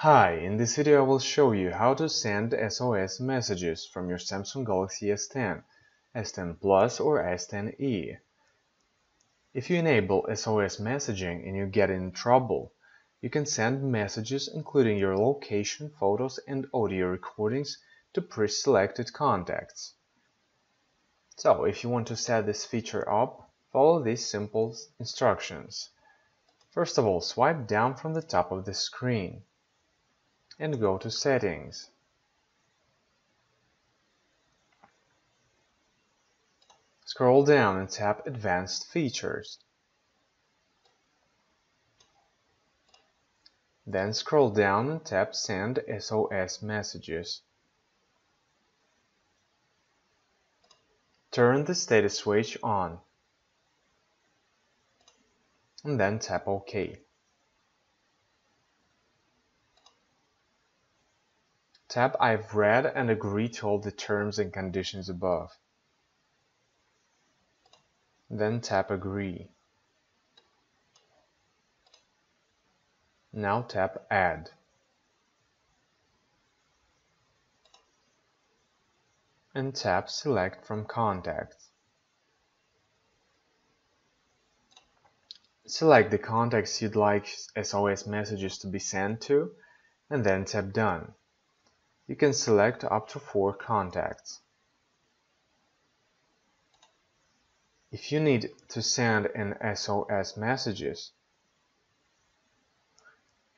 Hi, in this video I will show you how to send SOS messages from your Samsung Galaxy S10, S10 Plus or S10e. If you enable SOS messaging and you get in trouble, you can send messages including your location, photos and audio recordings to pre-selected contacts. So if you want to set this feature up, follow these simple instructions. First of all, swipe down from the top of the screen and go to Settings. Scroll down and tap Advanced Features. Then scroll down and tap Send SOS Messages. Turn the status switch on and then tap OK. Tap I've read and agree to all the terms and conditions above. Then tap Agree. Now tap Add. And tap Select from Contacts. Select the contacts you'd like SOS messages to be sent to, and then tap Done. You can select up to four contacts. If you need to send an SOS messages,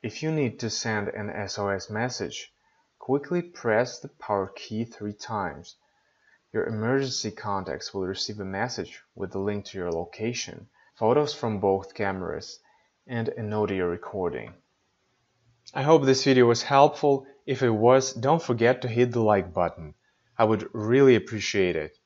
if you need to send an SOS message, quickly press the power key three times. Your emergency contacts will receive a message with a link to your location, photos from both cameras, and an audio recording. I hope this video was helpful. If it was, don't forget to hit the like button. I would really appreciate it.